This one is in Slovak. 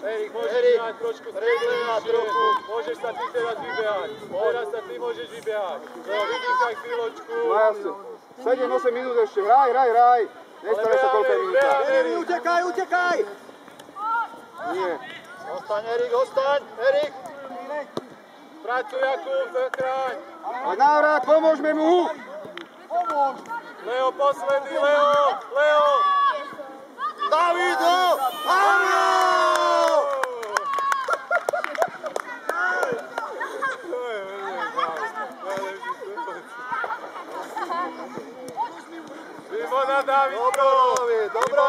Vybehať trošku strednejšie. Môžeš sa ty teraz vybehať. Teraz sa ty môžeš vybehať. Leo, vydýchaj chvíľočku. No jasne. 7-8 minút ešte, hraj, hraj, hraj. Nestaraj sa koľko je minúta. Erik, Utekaj, utekaj! Nie. Ostaň, Erik, ostaň. Erik. Pracuj, Jakub, chráň. A návrat, pomôžme mu. Leo, posledný, Leo, Leo. bona Davidko! Dobro, dobro!